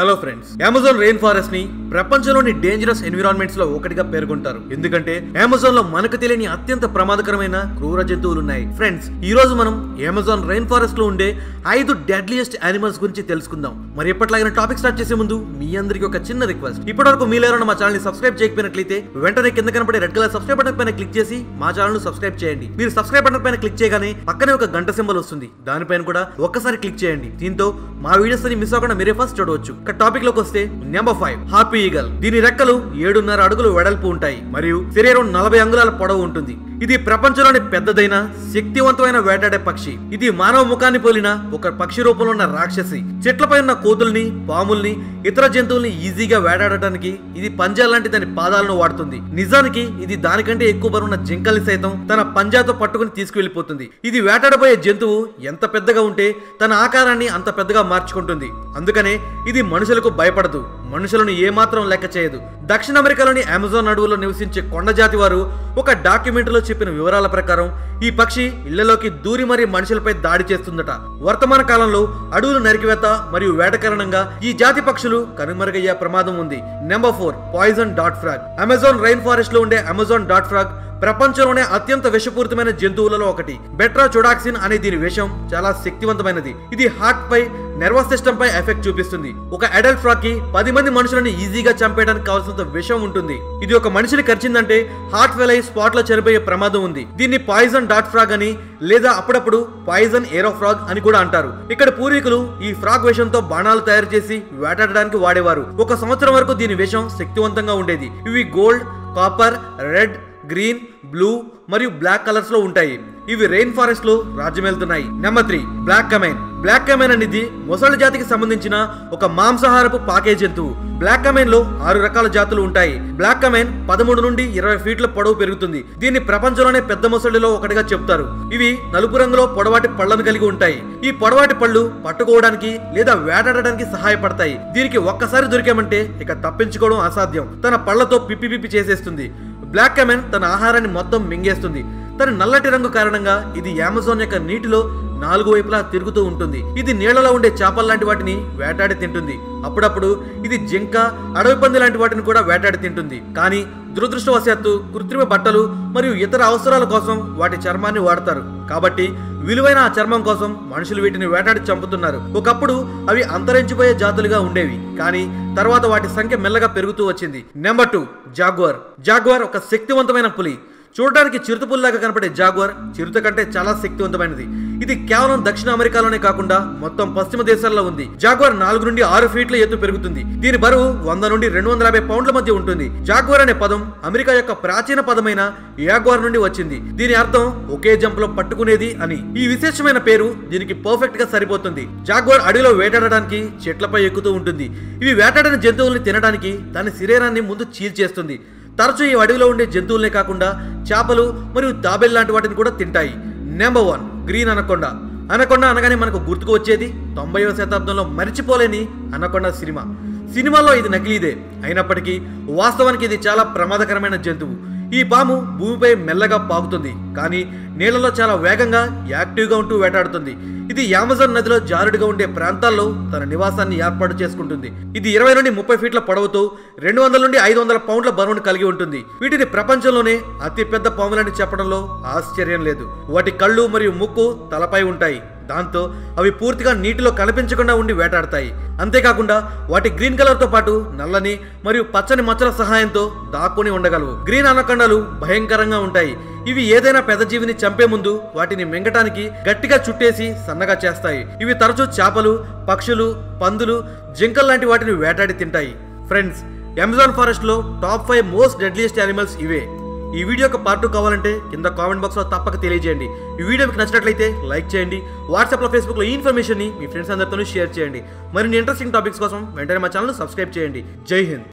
Hello friends Amazon rain ఫారెస్ట్ని ప్రపంచంలోని dangerous ఎన్విరాన్మెంట్స్లో ఒకటిగా పేర్కొంటారు. ఎందుకంటే అమెజాన్లో మనకు తెలియని అత్యంత ప్రమాదకరమైన క్రూర జంతువులు ఉన్నాయి ఫ్రెండ్స్ ఈ రోజు మనం అమెజాన్ రెయిన్ ఫారెస్ట్లో ఉండే ఐదు డెడ్లియెస్ట్ యానిమల్స్ గురించి తెలుసుకుందాం. మరి ఎప్పటిలాగిన టాపిక్ స్టార్ట్ చేసే ముందు మీ అందరికీ ఒక చిన్న రిక్వెస్ట్ ఇప్పటివరకు మీరెవరైనా మా ఛానల్ని సబ్స్క్రైబ్ చేయకపోయినట్లయితే వెంటనే కింద కనపడే రెడ్ కలర్ సబ్స్క్రైబ్ బటన్ పైన క్లిక్ చేసి మా ఛానల్ను సబ్స్క్రైబ్ చేయండి. మీరు సబ్స్క్రైబ్ బటన్ పైన క్లిక్ చేయగానే పక్కనే ఒక గంట సింబల్ వస్తుంది. దానిపైన కూడా ఒక్కసారి క్లిక్ చేయండి. దీంతో మా వీడియోస్ మిస్ అవ్వకుండా మీరే ఫస్ట్ చూడవచ్చు. ఇక టాపిక్లోకి వస్తే నెంబర్ ఫైవ్ హాపీ ఈగల్ దీని రెక్కలు ఏడున్నర అడుగులు వెడల్పు ఉంటాయి. మరియు శరీరం నలభై అంగుళాల పొడవు ఉంటుంది. ఇది ప్రపంచంలోని పెద్దదైన శక్తివంతమైన వేటాడే పక్షి. ఇది మానవ ముఖాన్ని పోలిన ఒక పక్షి రూపంలో ఉన్న రాక్షసి. చెట్లపై ఉన్న కోతుల్ని పాముల్ని ఇతర జంతువుల్ని ఈజీగా వేటాడటానికి ఇది పంజా లాంటి దాని పాదాలను వాడుతుంది. నిజానికి ఇది దానికంటే ఎక్కువ బరువున్న జింకల్ని సైతం తన పంజాతో పట్టుకుని తీసుకువెళ్ళిపోతుంది. ఇది వేటాడబోయే జంతువు ఎంత పెద్దగా ఉంటే తన ఆకారాన్ని అంత పెద్దగా మార్చుకుంటుంది. అందుకనే ఇది మనుషులకు భయపడదు. మనుషులను ఏమాత్రం లెక్క చేయదు. దక్షిణ అమెరికాలోని అమెజాన్ అడవుల్లో నివసించే కొండ జాతి వారు ఒక డాక్యుమెంటరీలో చెప్పిన వివరాల ప్రకారం ఈ పక్షి ఇళ్ళలోకి దూరి మరీ మనుషులపై దాడి చేస్తుందట. వర్తమాన కాలంలో అడవులు నరికివేత మరియు వేట కారణంగా ఈ జాతి పక్షులు కనుమరుగయ్యే ప్రమాదం ఉంది. Number four poison dot frog Amazon rain ఫారెస్ట్లో ఉండే అమెజాన్ డాట్ ఫ్రాగ్ ప్రపంచంలోనే అత్యంత విషపూరితమైన జంతువులలో ఒకటి. బెట్రా చొడాక్సిన్ అనే దీని విషం చాలా శక్తివంతమైనది. ఇది హార్ట్ పై నర్వస్ సిస్టమ్ పై ఎఫెక్ట్ చూపిస్తుంది. ఒక అడల్ట్ ఫ్రాక్కి పది మంది మనుషులను ఈజీగా చంపేయడానికి కావాల్సిన కావాల్సినంత విషం ఉంటుంది. ఇది ఒక మనిషిని కరిచిందంటే హార్ట్ ఫెయిల్ అయి స్పాట్లో చనిపోయే ప్రమాదం ఉంది. దీన్ని పాయిజన్ డాట్ ఫ్రాగ్ అని లేదా అప్పుడప్పుడు పాయిజన్ ఏరో ఫ్రాగ్ అని కూడా అంటారు. ఇక్కడ పూర్వీకులు ఈ ఫ్రాగ్ విషంతో బాణాలు తయారు చేసి వేటాడడానికి వాడేవారు. ఒక సంవత్సరం వరకు దీని విషం శక్తివంతంగా ఉండేది. ఇవి gold copper red green blue మరియు బ్లాక్ కలర్స్లో ఉంటాయి. ఇవి రెయిన్ ఫారెస్ట్లో రాజ్యమేలుతున్నాయి. Number three black caiman. Black caiman అనేది మొసళ్ళ జాతికి సంబంధించిన ఒక మాంసాహారపు పాకే జంతువు బ్లాక్ కమెన్లో ఆరు రకాల జాతులు ఉంటాయి. బ్లాక్ కమెన్ పదమూడు నుండి ఇరవై ఫీట్ల పొడవు పెరుగుతుంది. దీన్ని ప్రపంచంలోనే పెద్ద మొసళ్ళలో ఒకటిగా చెప్తారు. ఇవి నలుపు రంగులో పొడవాటి పళ్ళను కలిగి ఉంటాయి. ఈ పొడవాటి పళ్ళు పట్టుకోవడానికి లేదా వేటాడడానికి సహాయపడతాయి. దీనికి ఒక్కసారి దొరికామంటే ఇక తప్పించుకోవడం అసాధ్యం. తన పళ్ళతో పిప్పి పిప్పి చేసేస్తుంది. బ్లాక్ కమెన్ తన ఆహారాన్ని మొత్తం మింగేస్తుంది. తన నల్లటి రంగు కారణంగా ఇది అమెజాన్ యొక్క నీటిలో నాలుగు వైపులా తిరుగుతూ ఉంటుంది. ఇది నీళ్ళలో ఉండే చేపల లాంటి వాటిని వేటాడి తింటుంది. అప్పుడప్పుడు ఇది జింక అడవి పంది లాంటి వాటిని కూడా వేటాడి తింటుంది. కానీ దురదృష్టవశాత్తు కృత్రిమ బట్టలు మరియు ఇతర అవసరాల కోసం వాటి చర్మాన్ని వాడతారు. కాబట్టి విలువైన ఆ చర్మం కోసం మనుషులు వీటిని వేటాడి చంపుతున్నారు. ఒకప్పుడు అవి అంతరించిపోయే జాతులుగా ఉండేవి. కానీ తర్వాత వాటి సంఖ్య మెల్లగా పెరుగుతూ వచ్చింది. Number two jaguar. జాగ్వార్ ఒక శక్తివంతమైన పులి. చూడడానికి చిరుతపుల్లాగా కనపడే జాగ్వార్ చిరుత కంటే చాలా శక్తివంతమైనది. ఇది కేవలం దక్షిణ అమెరికాలోనే కాకుండా మొత్తం పశ్చిమ దేశాల్లో ఉంది. జాగ్వార్ నాలుగు నుండి ఆరు ఫీట్ల ఎత్తు పెరుగుతుంది. దీని బరువు వంద నుండి రెండు వందల యాభై పౌండ్ల మధ్య ఉంటుంది. జాగ్వార్ అనే పదం అమెరికా యొక్క ప్రాచీన పదమైన యాగ్వార్ నుండి వచ్చింది. దీని అర్థం ఒకే జంప్లో పట్టుకునేది అని. ఈ విశేషమైన పేరు దీనికి పర్ఫెక్ట్గా సరిపోతుంది. జాగ్వార్ అడవిలో వేటాడడానికి చెట్లపై ఎక్కుతూ ఉంటుంది. ఇవి వేటాడిన జంతువుల్ని తినడానికి దాని శరీరాన్ని ముందు చీల్చేస్తుంది. తరచూ ఈ అడవిలో ఉండే జంతువులనే కాకుండా చేపలు మరియు దాబెల్ లాంటి వాటిని కూడా తింటాయి. Number one green anaconda anaconda అనగానే మనకు గుర్తుకు వచ్చేది తొంభైవ శతాబ్దంలో మరిచిపోలేని అనకొండ సినిమా. సినిమాలో ఇది నకిలీదే. అయినప్పటికీ వాస్తవానికి ఇది చాలా ప్రమాదకరమైన జంతువు. ఈ పాము భూమిపై మెల్లగా పాకుతుంది కానీ నీళ్ళలో చాలా వేగంగా యాక్టివ్గా ఉంటూ వేటాడుతుంది. ఇది యామజాన్ నదిలో జారుడుగా ఉండే ప్రాంతాల్లో తన నివాసాన్ని ఏర్పాటు చేసుకుంటుంది. ఇది ఇరవై నుండి ముప్పై ఫీట్ల పొడవుతో రెండు వందల నుండి ఐదు వందల పౌండ్ల బరువును కలిగి ఉంటుంది. వీటిని ప్రపంచంలోనే అతిపెద్ద పాములని చెప్పడంలో ఆశ్చర్యం లేదు. వాటి కళ్ళు మరియు ముక్కు తలపై ఉంటాయి. దాంతో అవి పూర్తిగా నీటిలో కనిపించకుండా ఉండి వేటాడతాయి. అంతేకాకుండా వాటి గ్రీన్ కలర్తో పాటు నల్లని మరియు పచ్చని మచ్చల సహాయంతో దాక్కుని ఉండగలవు. గ్రీన్ అనకొండలు భయంకరంగా ఉంటాయి. ఇవి ఏదైనా పెద్ద జీవిని చంపే ముందు వాటిని మింగటానికి గట్టిగా చుట్టేసి సన్నగా చేస్తాయి. ఇవి తరచూ చేపలు పక్షులు పందులు జింకల్ లాంటి వాటిని వేటాడి తింటాయి. ఫ్రెండ్స్ అమెజాన్ ఫారెస్ట్లో top five most deadliest animals ఇవే. ఈ వీడియో యొక్క పార్ట్ టూ కావాలంటే కింద కామెంట్ బాక్స్లో తప్పక తెలియజేయండి. ఈ వీడియో మీకు నచ్చినట్లయితే లైక్ చేయండి. వాట్సాప్లో ఫేస్బుక్లో ఈ ఇన్ఫర్మేషన్ని మీ ఫ్రెండ్స్ అందరితోనూ షేర్ చేయండి. మరిన్ని ఇంట్రెస్టింగ్ టాపిక్స్ కోసం వెంటనే మా ఛానల్ సబ్స్క్రైబ్ చేయండి. జై హింద్.